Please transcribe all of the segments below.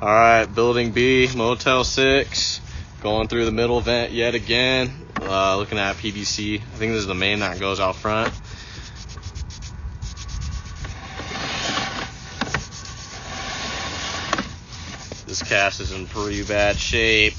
All right, building B, Motel 6, going through the middle vent yet again. Uh, looking at PVC. I think this is the main that goes out front. This cast is in pretty bad shape.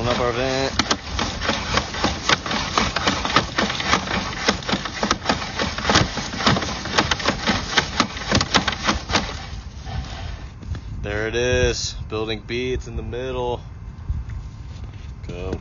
on up our vent. There it is, building B, it's in the middle. Go.